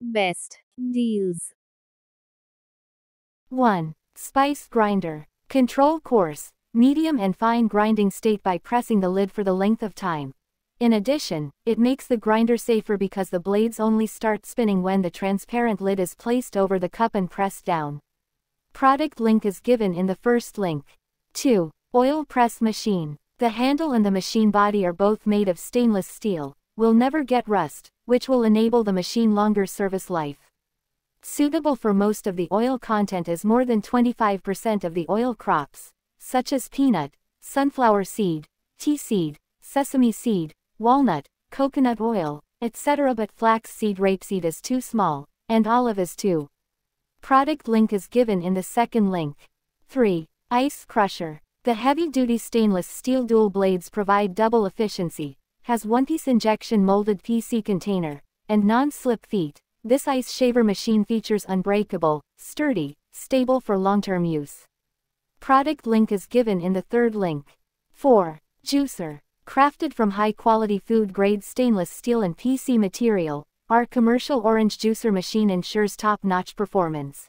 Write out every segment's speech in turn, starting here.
Best deals. 1. Spice grinder. Control coarse, medium and fine grinding state by pressing the lid for the length of time. In addition, it makes the grinder safer because the blades only start spinning when the transparent lid is placed over the cup and pressed down. Product link is given in the first link. 2. Oil press machine. The handle and the machine body are both made of stainless steel, will never get rust, which will enable the machine longer service life. Suitable for most of the oil content is more than 25% of the oil crops, such as peanut, sunflower seed, tea seed, sesame seed, walnut, coconut oil, etc. but flax seed rapeseed is too small, and olive is too. Product link is given in the second link. 3. Ice crusher. The heavy-duty stainless steel dual blades provide double efficiency, has one-piece injection molded PC container, and non-slip feet. This ice shaver machine features unbreakable, sturdy, stable for long-term use. Product link is given in the third link. 4. Juicer. Crafted from high-quality food-grade stainless steel and PC material, our commercial orange juicer machine ensures top-notch performance.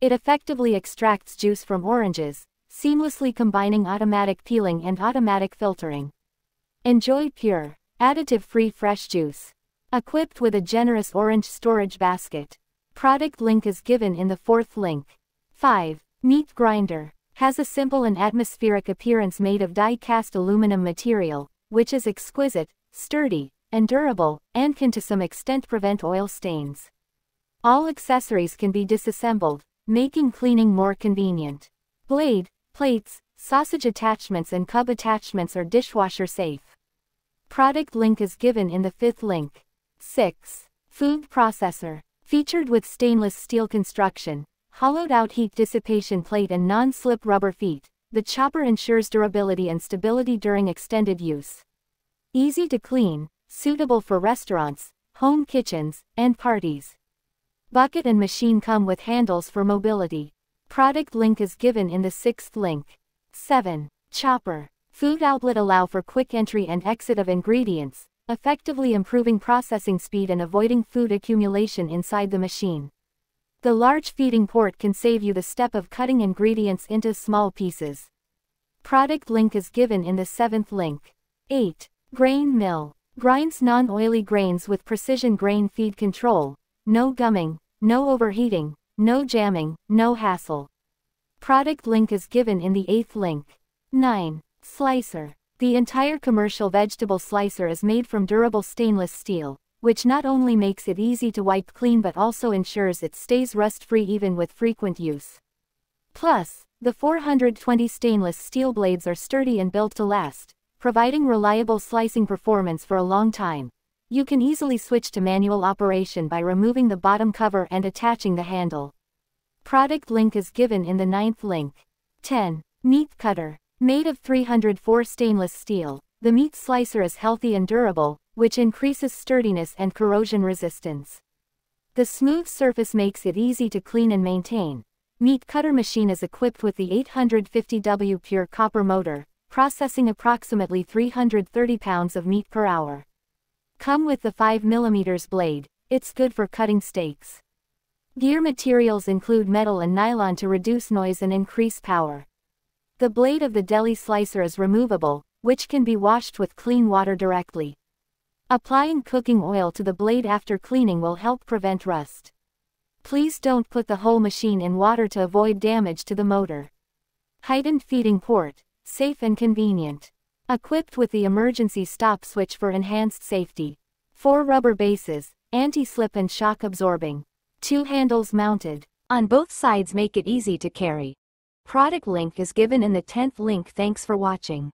It effectively extracts juice from oranges, seamlessly combining automatic peeling and automatic filtering. Enjoy pure, additive-free fresh juice. Equipped with a generous orange storage basket. Product link is given in the fourth link. 5. Meat grinder. Has a simple and atmospheric appearance made of die-cast aluminum material, which is exquisite, sturdy, and durable, and can to some extent prevent oil stains. All accessories can be disassembled, making cleaning more convenient. Blade, Plates, sausage attachments and cub attachments are dishwasher safe. Product link is given in the fifth link. 6. Food processor. Featured with stainless steel construction, hollowed out heat dissipation plate and non-slip rubber feet, the chopper ensures durability and stability during extended use. Easy to clean, suitable for restaurants, home kitchens, and parties. Bucket and machine come with handles for mobility. Product link is given in the sixth link. 7. Chopper. Food outlet allow for quick entry and exit of ingredients, effectively improving processing speed and avoiding food accumulation inside the machine. The large feeding port can save you the step of cutting ingredients into small pieces. Product link is given in the seventh link. 8. Grain mill. Grinds non-oily grains with precision grain feed control, no gumming, no overheating, no jamming, no hassle. Product link is given in the eighth link. 9. Slicer. The entire commercial vegetable slicer is made from durable stainless steel, which not only makes it easy to wipe clean but also ensures it stays rust-free even with frequent use. Plus, the 420 stainless steel blades are sturdy and built to last, providing reliable slicing performance for a long time. You can easily switch to manual operation by removing the bottom cover and attaching the handle. Product link is given in the ninth link. 10. Meat cutter. Made of 304 stainless steel, the meat slicer is healthy and durable, which increases sturdiness and corrosion resistance. The smooth surface makes it easy to clean and maintain. Meat cutter machine is equipped with the 850W pure copper motor, processing approximately 330 pounds of meat per hour. Come with the 5mm blade, it's good for cutting steaks. Gear materials include metal and nylon to reduce noise and increase power. The blade of the deli slicer is removable, which can be washed with clean water directly. Applying cooking oil to the blade after cleaning will help prevent rust. Please don't put the whole machine in water to avoid damage to the motor. Heightened feeding port, safe and convenient. Equipped with the emergency stop switch for enhanced safety. Four rubber bases, anti-slip and shock absorbing. Two handles mounted. On both sides make it easy to carry. Product link is given in the 10th link thanks for watching.